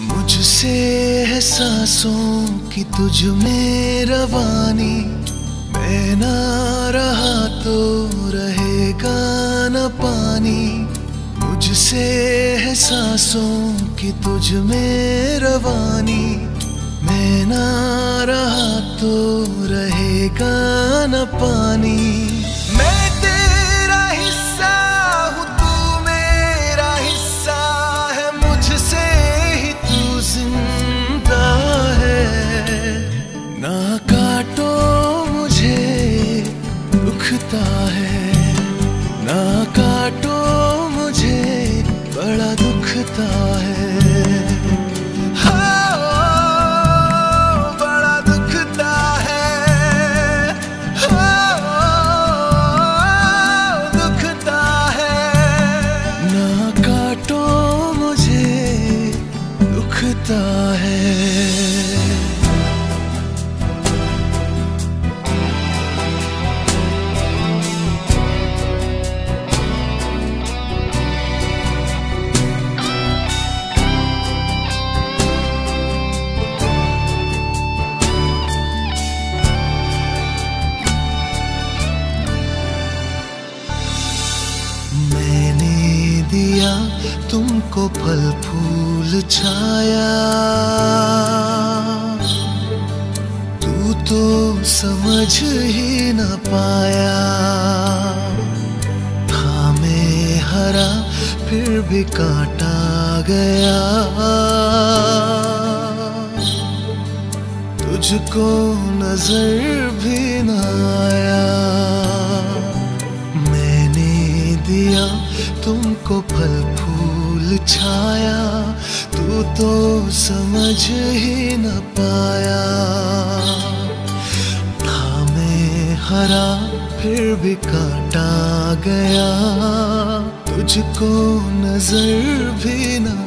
मुझसे है सांसों की तुझ में रवानी। मैं ना रहा तो रहेगा न पानी। मुझसे है सांसों की तुझ में रवानी। मैं ना रहा तो रहेगा न पानी। ना काटो मुझे दुखता है। ना काटो मुझे बड़ा दुखता है। हाँ, है। दिया, तुमको फल फूल छाया। तू तो समझ ही न पाया। था मैं हरा, फिर भी काटा गया। तुझको नज़र भी न आया। तुमको फल फूल छाया, तू तो समझ ही न पाया। था मैं हरा, फिर भी काटा गया, तुझको नज़र भी न